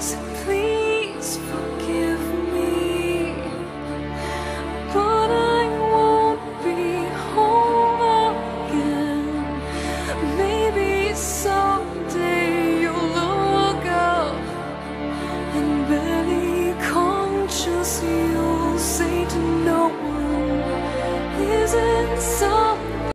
please